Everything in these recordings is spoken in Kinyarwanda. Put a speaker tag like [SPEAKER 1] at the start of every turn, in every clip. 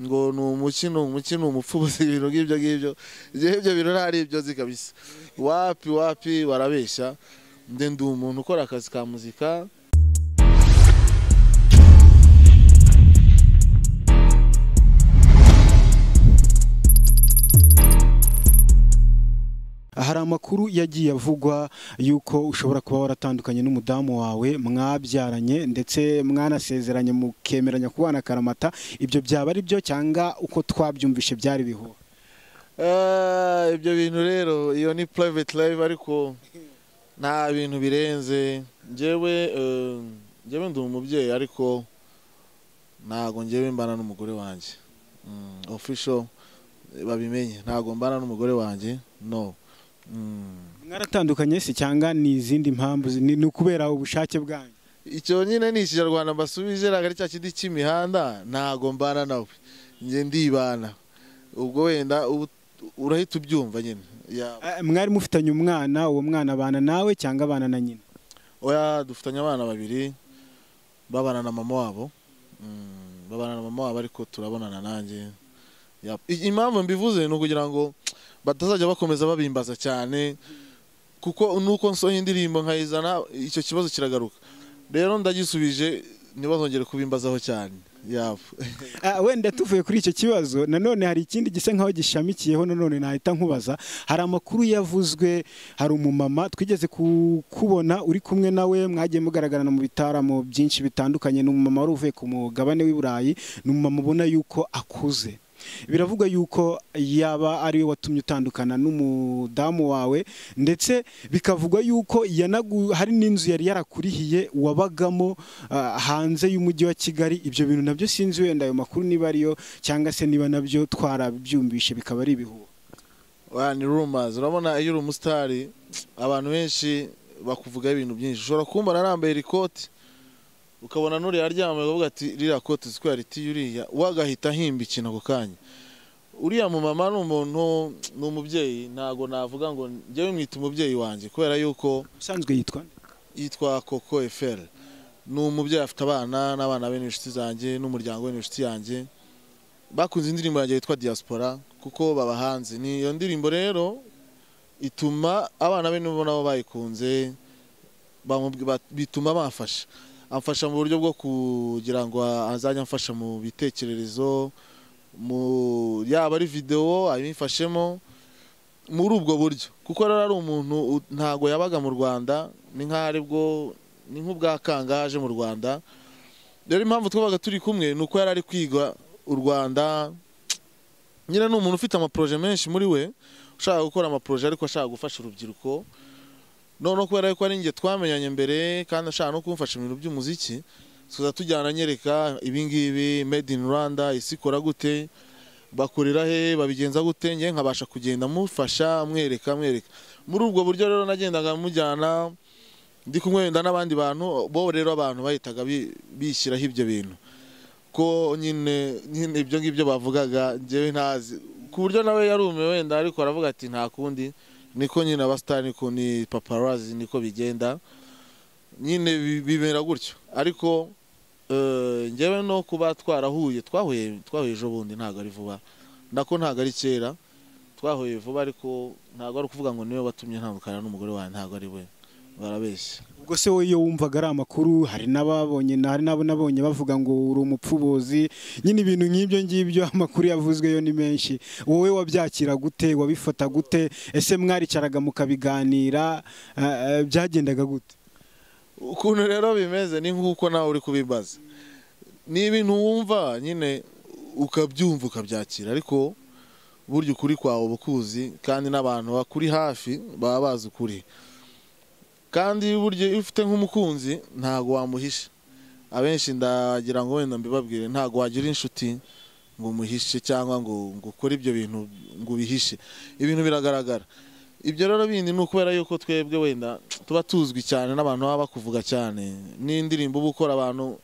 [SPEAKER 1] ngo ni umuki ni umuki ni umupfubuzi ibintu nk'ibyo ngibyo. Ibyo bintu ntari ibyo nzi kabisa wapi wapi barabeshya nde ndi umuntu ukora akazi ka muzika.
[SPEAKER 2] Hari amakuru yagiye avugwa yuko ushobora kuba waratandukanye n'umudamu wawe mwabyaranye ndetse mwanasezeranye mukemeranya kubana akaramata ibyo byaba ari byo cyangwa uko twabyumvishe byari bihuha
[SPEAKER 1] Ah, ibyo bintu rero iyo ni private life ariko nta bintu birenze. Njyewe eh, njyewe ndi umubyeyi ariko ntago njyewe mbana n'umugore wanjye. Mm, official eh, babimenye. Ntago mbana n'umugore wanjye no.
[SPEAKER 2] Mwaratandukanye si cyangwa ni izindi mpamvu ni ukubera ubushake bwanyu?
[SPEAKER 1] Icyo nyine ni ikinyarwanda mbasubije ntabwo ari cya kindi cy'imihanda ntago mbana nawe. Njye ndibana. Ubwo wenda urahita ubyumva nyine.
[SPEAKER 2] Eh, mwari mufitanye umwana uwo mwana abana nawe cyangwa abana na nyina?
[SPEAKER 1] Oya dufitanye abana babiri babana na mama wabo. Mm, babana na mama wabo ariko turabonana nanjye. Impamvu mbivuze ni ukugira ngo batazajya bakomeza babimbaza cyane kuko nuko nsohoye indirimbo nkayizana icyo kibazo kiragaruka. Rero ndagisubije ntibazongere kubimbazaho cyane. Yabo
[SPEAKER 2] Ah, wenda tuvuye kuri icyo kibazo nanone hari ikindi gisa nkaho gishamikiyeho nanone nahita nkubaza. Hari amakuru yavuzwe hari umumama twigeze kukubona uri kumwe nawe mwagiye mugaragarana mu bitaramo byinshi bitandukanye. Ni umumama wari uvuye ku mugabane w'i Burayi ni umumama ubona yuko akuze. Biravugwa yuko yaba ari we watumye utandukana n'umudamu wawe ndetse bikavugwa yuko hari n'inzu yari yarakurihiye wabagamo ah, hanze y'umujyi wa Kigali. Ibyo bintu na byo sinzi wenda ayo makuru niba ariyo cyangwa se niba na byo twarabyumvishe bikaba ari ibihuha.
[SPEAKER 1] Ni rumors. Urabona iyo uri umusitari abantu benshi bakuvugaho ibintu byinshi. Ushobora kumbona nambaye iri koti ukabona n'uriya aryamye ukavuga ati ririya koti siko yaritiye uriya we agahita ahimba ikintu ako kanya. Uriya mumama ni umuntu ni umubyeyi. Ntabwo navuga ngo njyewe mwita umubyeyi wanjye kubera yuko
[SPEAKER 2] usanzwe yitwa
[SPEAKER 1] yitwa Coco Eiffel. Ni umubyeyi afite abana n'abana be n'inshuti zanjye n'umuryango we n'inshuti yanjye. Bakunze indirimbo yanjye yitwa diaspora kuko baba hanze. Ni iyo ndirimbo rero ituma abana be nabo bayikunze bituma bamfasha. Amfasha mu buryo bwo kugira ngo azajya amfasha mu bitekererezo mu yaba ari videwo abimfashemo muri ubwo buryo. Kuko rero ari umuntu ntago yabaga mu Rwanda ni nk'aho ari bwo ni nk'ubwa kangaje mu Rwanda. Rero impamvu twabaga turi kumwe ni uko yari ari kwiga u Rwanda. Nyine ni umuntu ufite amaproje menshi muri we ushaka gukora amaproje ariko ashaka gufasha urubyiruko. Noneho kubera ko ari njye twamenyanye mbere kandi ashaka no kumfasha mu bintu by'umuziki tuza tujyana anyereka ibingibi made in Rwanda isi ikora gute bakorera he babigenza gute njye nkabasha kugenda mufasha mwereka mwereka. Muri ubwo buryo rero nagendaga mujyana ndi kumwe wenda n'abandi bantu bo rero abantu bahitaga bi- bishyiraho ibyo bintu. Ko nyine nyine ibyo ngibyo bavugaga njyewe ntazi. Ku buryo nawe yarumiwe wenda ariko aravuga ati nta kundi. Niko nyine abasitari niko ni paparazi niko bigenda. Nyine bi- bimera gutyo. Ariko eh, njyewe no kuba twarahuye twahuye twahuye ejo bundi ntabwo ari vuba. Nako ntabwo ari kera twahuye vuba ariko ntabwo ari ukuvuga ngo ni we watumye ntandukana n'umugore wawe ntabwo ari we. Barabeshya.
[SPEAKER 2] Ubwo se wowe iyo wumvaga ari amakuru hari n'ababonye hari n'abo nabonye bavuga ngo uri umupfubuzi nyine ibintu nk'ibyo ngibyo amakuru yavuzweyo ni menshi. Wowe wabyakira gute wabifata gute ese mwaricaraga mukabiganira eh, eh, byagendaga gute?
[SPEAKER 1] Ukuntu rero bimeze ni nk'uko nawe uri kubibaza. Ni ibintu wumva nyine ukabyumva ukabyakira ariko burya ukuri kwawe uba ukuzi kandi n'abantu bakuri hafi baba bazi ukuri. Kandi burya iyo ufite nk'umukunzi ntabwo wamuhisha. Abenshi ndagira ngo wenda mbibabwire ntabwo wagira inshuti ngo umuhishe cyangwa ngo ukore ibyo bintu ngo ubihishe. Ibintu biragaragara. Ibyo rero bindi ni ukubera yuko twebwe wenda tuba tuzwi cyane n'abantu baba bakuvuga cyane. N'indirimbo uba ukora abantu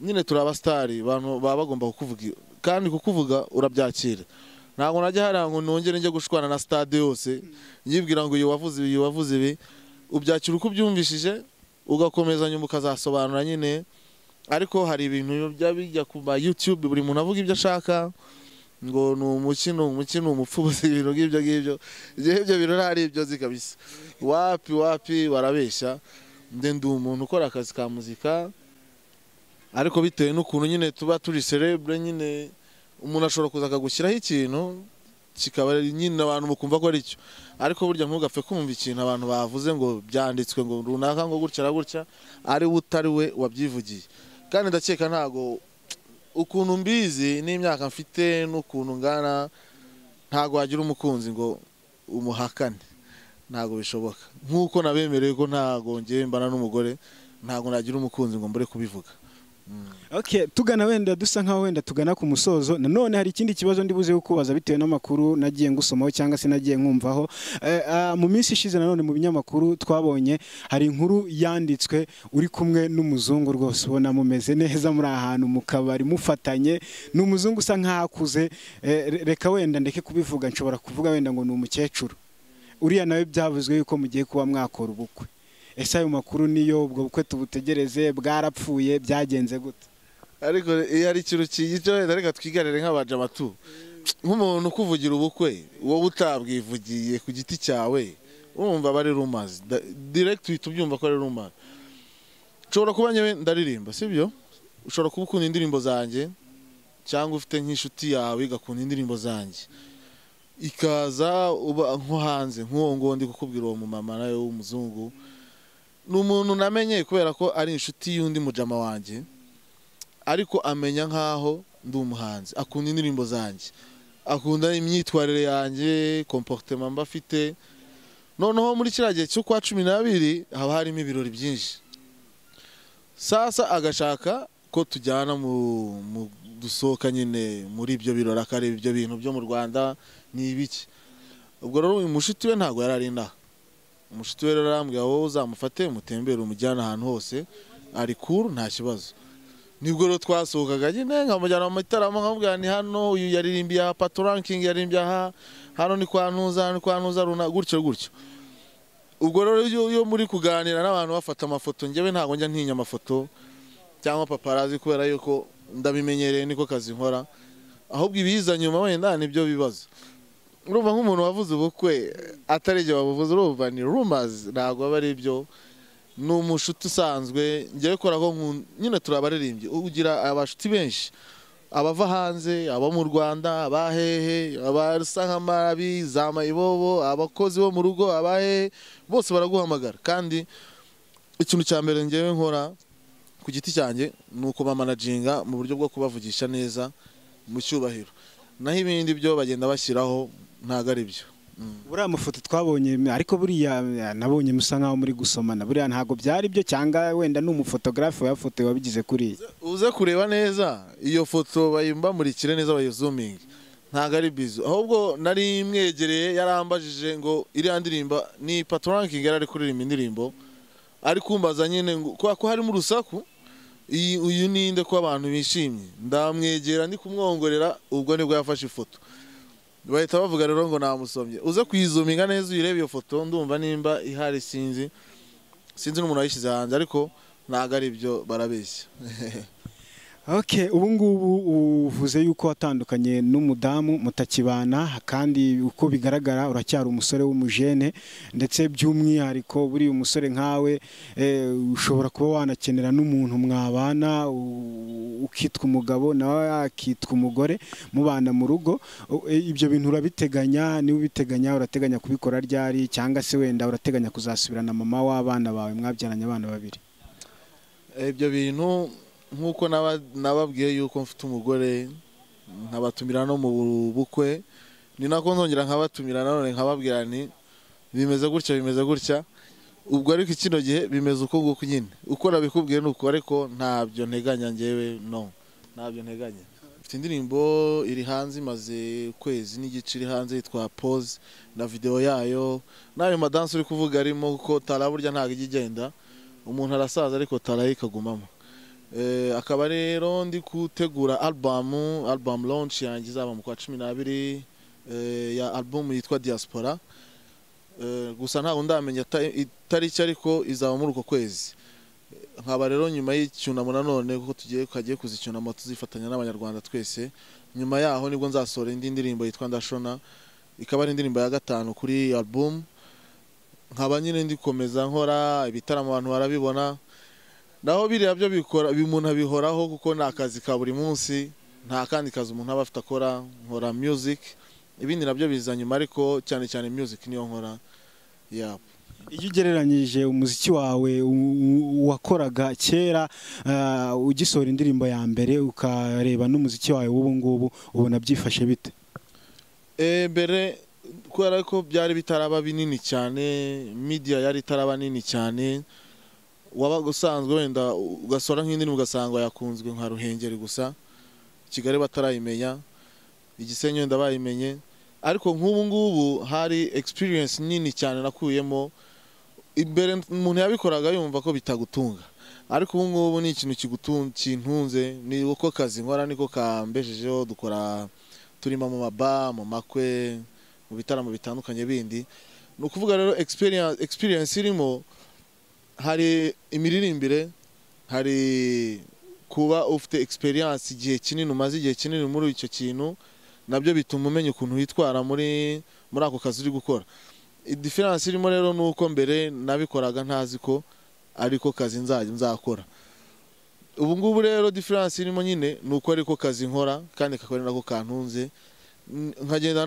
[SPEAKER 1] nyine turi abasitari abantu baba bagomba kukuvuga kandi kukuvuga urabyakira. Ntabwo najya hariya ngo nongere njye gushwana na stade yose yibwira ngo uyu wavuze ibi uyu wavuze ibi ubyakira uko ubyumvishije ugakomeza nyuma ukazasobanura nyine. Ariko hari ibintu bijya bijya ku ma YouTube buri muntu avuga ibyo ashaka ngo ni umuki ni umuki ni umupfubuzi ibintu nk'ibyo ngibyo. Ibyo bintu ntari ibyo nzi kabisa. Wapi wapi barabeshya. Ndi umuntu ukora akazi ka muzika ariko bitewe n'ukuntu nyine tuba turi cerebre nyine umuntu ashobora kuza akagushyiraho ikintu kikaba nyine abantu mukumva ko ari cyo ariko burya ntugapfe kumva ikintu abantu bavuze ngo byanditswe ngo runaka ngo gutya na gutya ari we utari we wabyivugiye. Kandi ndakeka ntago ukuntu mbizi n'imyaka mfite n'ukuntu ngana ntago wagira umukunzi ngo umuhakane. Ntago bishoboka. Nk'uko nabemereye ko ntago ngewe mbana n'umugore ntago nagira umukunzi ngo mbure kubivuga.
[SPEAKER 2] Tugana wenda dusa nkaho wenda tugana ku musozo. Nanone hari ikindi kibazo ndi buze kukubaza bitewe n'amakuru nagiye ngusomaho cyangwa se nagiye nkumvaho. Eh, ah, mu minsi ishize nanone mu binyamakuru twabonye hari inkuru yanditswe uri kumwe n'umuzungu rwose ubona mumeze neza muri ahantu mu kabari mufatanye. Ni umuzungu usa nkaho akuze. Eh, re- reka wenda ndeke kubivuga nshobora kuvuga wenda ngo ni umukecuru. Uriya nawe byavuzwe yuko mugiye kuba mwakora ubukwe. Ese ayo makuru niyo ubwo bukwe tubutegereze bwarapfuye byagenze gute?
[SPEAKER 1] Ariko iyo ari ikintu wenda reka twigarire nk'abajamatu nk'umuntu ukuvugira ubukwe wowe utabwivugiye ku giti cyawe urumva aba ari rumazi. Direct uhita ubyumva ko ari rumazi. Ushobora kuba nyewe ndaririmba sibyo ushobora kuba ukunda indirimbo zanjye cyangwa ufite nk'inshuti yawe igakunda indirimbo zanjye. Ikaza uba nko hanze nk'uwo nguwo ndi kukubwira uwo mumama nawe w'umuzungu ni umuntu namenye kubera ko ari inshuti y'undi mujama wanjye ariko amenya nk'aho ndi umuhanzi. Akunda indirimbo zanjye. Akunda imyitwarire yanjye komporutema mba afite noneho muri kiriya gihe cy'ukwa cumi n'abiri haba harimo ibirori byinshi. Sasa agashaka ko tujyana mu dusohoka nyine muri ibyo birori akareba ibyo bintu byo mu rwanda ni ibiki. Ubwo rero uyu mushuti we ntabwo yari ari inaha umushuti we rero wowe uzamufate umutembere umujyane ahantu hose. Ari kuru nta kibazo. Nibwo rero twasohokaga nyine nkamujyana mu gitaramo nkamubwira ni hano uyu yaririmbiye aha pato ranking yaririmbiye aha hano ni kwa ntuza ni kwa ntuza runa gutyo gutyo. Ubwo rero iyo muri kuganira n'abantu bafata amafoto njyewe ntabwo njya ntinya amafoto cyangwa paparazi kubera yuko ndabimenyereye niko kazi nkora. Ahubwo ibiza nyuma wenda ni byo bibazo. Urumva nk'umuntu wavuze ubukwe atari igihe wabuvuze urumva ni rumazi ntabwo aba ari byo ni umushuti usanzwe ngewe ko nyine turi abaririmbyi. Ugira abashuti benshi abava hanze abo mu rwanda abahehe abasa nk'amarabi za mayibobo abakozi bo mu rugo abahehe bose baraguhamagara. Kandi ikintu cya mbere ngewe nkora ku giti cyanjye ni ukubamanaginga mu buryo bwo kubavugisha neza mu cyubahiro. Naho ibindi byo bagenda bashyiraho ntabwo ari byo.
[SPEAKER 2] Buriya mafoto twabonye ariko buriya nabonye musa nkaho muri gusomana. Buriya ntabwo byari byo cyangwa wenda ni umufotogarafe wayafotoye wabigize kuriya.
[SPEAKER 1] Uze kureba neza iyo foto bayimbamurikire neza bayizuminge ntabwo ari bizu ahubwo nari mwegereye yarambajije ngo iriya ndirimbo ni patorankingi yari ari kuririmba indirimbo. Ari kumbaza nyine ngo kubera ko harimo urusaku? Iyi uyu ninde ko abantu bishimye? Ndamwegera ndi kumwongorera ubwo ni bwo yafashe ifoto. Bahita bavuga rero ngo namusomye. Uze kuyizuminga neza uyirebe iyo foto ndumva nimba ihari sinzi sinzi n'umuntu wayishyize hanze ariko ntabwo ari byo barabeshya.
[SPEAKER 2] Okay, ubu ngubu uvuze yuko watandukanye n'umudamu mutakibana kandi uko bigaragara uracyari umusore w'umujene ndetse by'umwihariko buriya umusore nkawe eh, ushobora kuba wanakenera n'umuntu mwabana ukitwa umugabo nawe akitwa umugore mubana mu rugo. Eh, ibyo bintu urabiteganya niba ubiteganya urateganya kubikora ryari cyangwa se wenda urateganya kuzasubirana mama w'abana bawe mwabyaranye abana babiri?
[SPEAKER 1] Ibyo bintu nk'uko naba- nababwiye yuko mfite umugore nkabatumira no mu bukwe ni nako nzongera nkabatumira nanone nkababwira nti bimeze gutya bimeze gutya. Ubwo ariko kino gihe bimeze uko nguko nyine. Uko nabikubwiye ni uko ariko ntabyo nteganya ngewe no ntabyo nteganya. Mfite indirimbo iri hanze imaze ukwezi n'igice iri hanze yitwa pose na videwo yayo. N'ayo madansi uri kuvuga arimo kuko tara burya ntabwo ijya igenda umuntu arasaza ariko tara ye ikagumamo. Akaba rero ndi gutegura albumu albumu launch yanjye izaba mu kwa cumi n'abiri eh, ya albumu yitwa diaspora. Eh, gusa ntabwo ndamenya ta- itariki ariko izaba muri uko kwezi. Nkaba rero nyuma y'icyunamo nanone kuko tugiye kagiye kuzicyunamo tuzifatanya n'abanyarwanda twese. Nyuma yaho ni bwo nzasohora indi ndirimbo yitwa ndashona ikaba ari indirimbo ya gatanu kuri album. Nkaba nyine ndikomeza nkora ibitaramo abantu barabibona. Naho biriya byo bikora umuntu abihoraho kuko ni akazi ka buri munsi nta kandi kazi umuntu aba afite akora nkora music ibindi na byo biza nyuma ariko cyane cyane music niyo nkora yeah.
[SPEAKER 2] iyo ugereranyije umuziki wawe wakoraga kera ah, ugisohora indirimbo ya mbere ukareba n'umuziki wawe w'ubu ngubu ubona byifashe bite
[SPEAKER 1] Eh, mbere kubera ko byari bitaraba binini cyane media yari itaraba nini cyane wabaga usanzwe wenda ugasora nk'indirimbo ugasanga yakunzwe nka ruhengeri gusa kigali batarayimenya igisenyi wenda bayimenye. Ariko nk'ubu ngubu hari experience nini cyane nakuyemo imbere umuntu yabikoraga yumva ko bitagutunga. Ariko ubu ngubu ni ikintu kintunze ni uko kazi nkora niko kambejejeho dukora turimo mu maba mu makwe mu bitaramo bitandukanye bindi. Ni ukuvuga rero experience irimo hari imiririmbire hari kuba ufite experience igihe kinini umaze igihe kinini muri icyo kintu na byo bituma umenya ukuntu witwara muri muri ako kazi uri gukora. Diferanse irimo rero ni uko mbere nabikoraga ntazi ko ariko kazi nzajya nzakora. Ubu ngubu rero diferanse irimo nyine ni uko ariko kazi nkora kandi ari nako kantunze. Nkagenda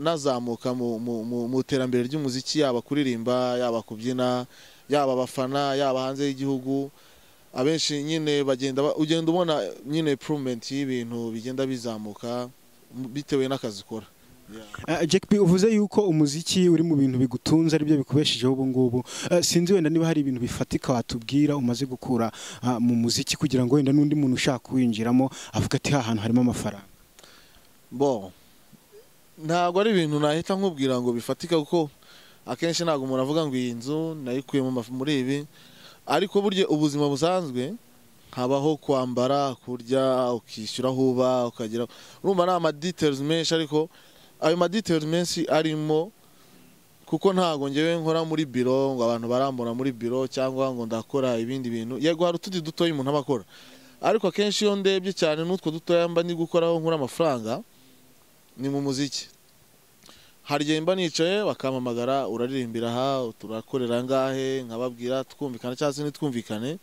[SPEAKER 1] nazamuka mu- mu- mu mu iterambere ry'umuziki yaba kuririmba yaba kubyina yaba abafana yaba hanze y'igihugu abenshi nyine bagenda ba- ugenda ubona nyine improvement y'ibintu bigenda bizamuka bitewe n'akazi ukora.
[SPEAKER 2] Ah, Jack B uvuze yuko umuziki uri mu bintu bigutunze ari byo bikubeshejeho ubu ngubu. Ah, sinzi wenda niba hari ibintu bifatika watubwira umaze gukura ah, mu muziki kugira ngo wenda n'undi muntu ushaka kuwinjiramo avuga ati ha hantu harimo amafaranga.
[SPEAKER 1] Bo ntabwo ari ibintu nahita nkubwira ngo bifatika kuko akenshi ntabwo umuntu avuga ngo iyi nzu nayikuye muri ibi. Ariko burya ubuzima busanzwe habaho kwambara kurya ukishyura aho uba ukagira urumva ni amadetails menshi ariko ayo madetails menshi arimo kuko ntabwo ngewe nkora muri biro ngo abantu barambona muri biro cyangwa ngo ndakora ibindi bintu. Yego hari utundi dutoya umuntu aba akora. Ariko akenshi iyo ndebye cyane n'utwo dutoya mba ndi gukoraho nkura amafaranga ni mu muziki. Hari igihe mba nicaye bakampamagara uraririmbira aha turakorera angahe nkababwira twumvikana cyangwa se ntitwumvikane.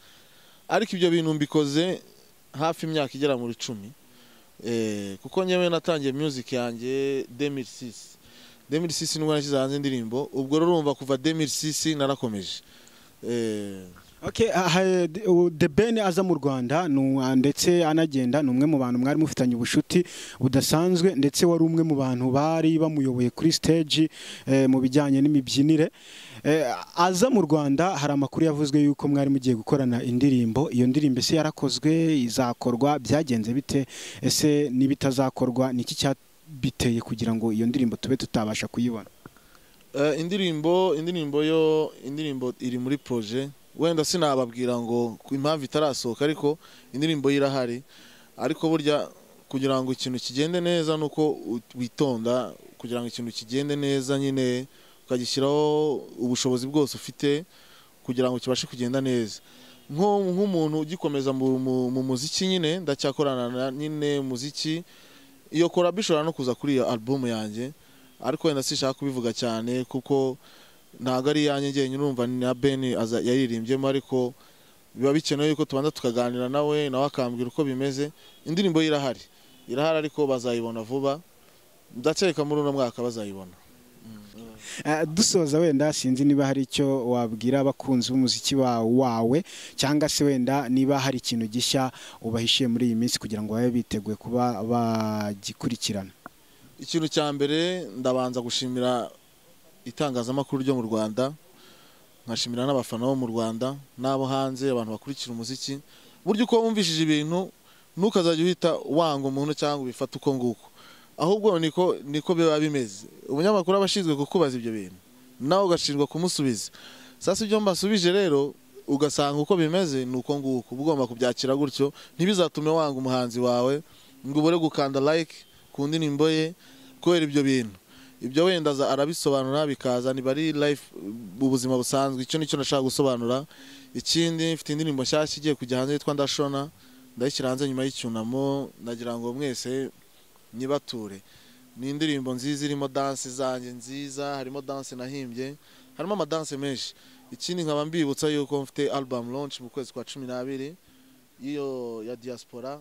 [SPEAKER 1] Ariko ibyo bintu mbikoze hafi imyaka igera muri icumi Eh, kuko nyewe natangiye music yanjye 2006 2006 ni bwo nashyize hanze indirimbo. Ubwo rero urumva kuva 2006 narakomeje. Eh,
[SPEAKER 2] Okay, ah, ha- d- u- The Ben aza mu Rwanda ndetse anagenda ni umwe mu bantu mwari mufitanye ubushuti budasanzwe ndetse wari umwe mu bantu bari bamuyoboye kuri stage eh, mu bijyanye n'imibyinire. Eh, aza mu Rwanda hari amakuru yavuzwe yuko mwari mugiye gukorana indirimbo. Iyo ndirimbo ese yarakozwe izakorwa byagenze bite? Ese n'ibitazakorwa niki cyabiteye kugira ngo iyo ndirimbo tube tutabasha kuyibona?
[SPEAKER 1] Eh, indirimbo indirimbo yo indirimbo iri muri projet. Wenda sinababwira ngo impamvu itarasohoka ariko indirimbo yo irahari ariko burya kugira ngo ikintu kigende neza nuko u- witonda kugira ngo ikintu kigende neza nyine ukagishyiraho ubushobozi bwose ufite kugira ngo kibashe kugenda neza. Nk'umuntu ugikomeza mu, mu, mu muziki nyine ndacyakorana na nyine muziki iyo kora bishobora no kuza kuri iyo album yanjye ariko wenda sishaka kubivuga cyane kuko ntabwo ari iyanjye njyenyine urumva na Ben aza- yaririmbyemo ariko biba bikenewe yuko tubanza tukaganira nawe nawe akambwira uko bimeze. Indirimbo ye irahari. Irahari ariko bazayibona vuba. Ndakeka muri uno mwaka bazayibona.
[SPEAKER 2] Eh, dusoza wenda sinzi niba hari icyo wabwira abakunzi b'umuziki wa- wawe cyangwa se wenda niba hari ikintu gishya ubahishiye muri iyi minsi kugira ngo babe biteguye kuba bagikurikirana.
[SPEAKER 1] Ikintu cya mbere ndabanza gushimira itangazamakuru ryo mu rwanda nkashimira n'abafana bo mu rwanda n'abo hanze abantu bakurikira umuziki burya uko wumvishije ibintu ntukazajya uhita wanga umuntu cyangwa ubifate uko nguko. Ahubwo niko niko biba bimeze. Umunyamakuru aba ashinzwe kukubaza ibyo bintu. Nawe ugashinjwa kumusubiza. Sasa ibyo mbasubije rero ugasanga uko bimeze ni uko nguko. Ugomba kubyakira gutyo ntibizatume wanga umuhanzi wawe ngo ubure gukanda like ku ndirimbo ye kubera ibyo bintu. Ibyo wenda arabisobanura bikaza niba ari life ubuzima busanzwe. Icyo ni cyo nashaka gusobanura. Ikindi mfite indirimbo nshyashya igiye kujya hanze yitwa ndashona. Ndayishyira hanze nyuma y'icyunamo. Ndagira ngo mwese nyibature. Ni indirimbo nziza irimo danse zanjye nziza harimo danse nahimbye harimo amadanse menshi. Ikindi nkaba mbibutsa yuko mfite album launch mu kwezi kwa cumi n'abiri iyo ya diaspora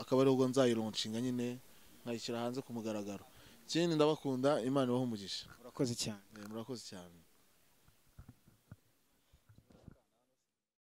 [SPEAKER 1] akaba ari ubwo nzayironshinga nyine nkayishyira hanze ku mugaragaro. Ikindi ndabakunda imana ibahe umugisha.
[SPEAKER 2] Urakoze cyane.
[SPEAKER 1] Eh, murakoze cyane.